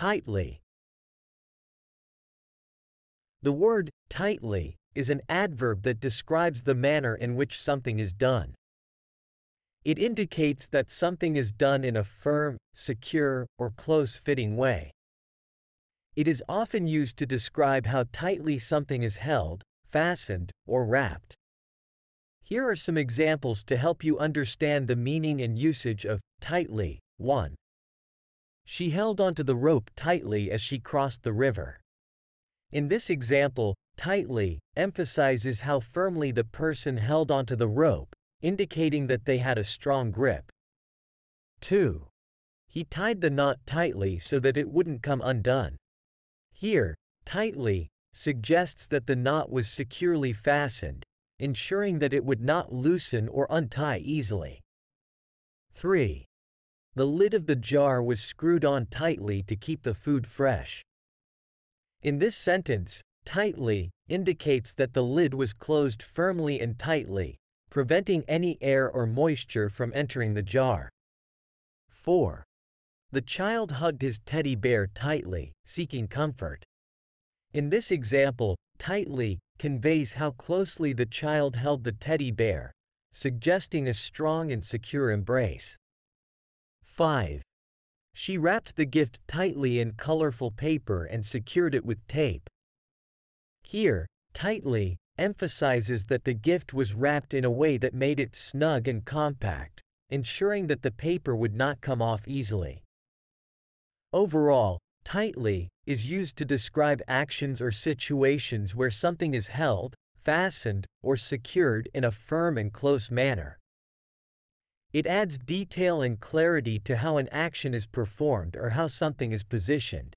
Tightly. The word tightly is an adverb that describes the manner in which something is done. It indicates that something is done in a firm, secure, or close-fitting way. It is often used to describe how tightly something is held, fastened, or wrapped. Here are some examples to help you understand the meaning and usage of tightly. 1. She held onto the rope tightly as she crossed the river. In this example, tightly emphasizes how firmly the person held onto the rope, indicating that they had a strong grip. 2. He tied the knot tightly so that it wouldn't come undone. Here, tightly suggests that the knot was securely fastened, ensuring that it would not loosen or untie easily. 3. The lid of the jar was screwed on tightly to keep the food fresh. In this sentence, tightly indicates that the lid was closed firmly and tightly, preventing any air or moisture from entering the jar. 4. The child hugged his teddy bear tightly, seeking comfort. In this example, tightly conveys how closely the child held the teddy bear, suggesting a strong and secure embrace. 5. She wrapped the gift tightly in colorful paper and secured it with tape. Here, tightly emphasizes that the gift was wrapped in a way that made it snug and compact, ensuring that the paper would not come off easily. Overall, tightly is used to describe actions or situations where something is held, fastened, or secured in a firm and close manner. It adds detail and clarity to how an action is performed or how something is positioned.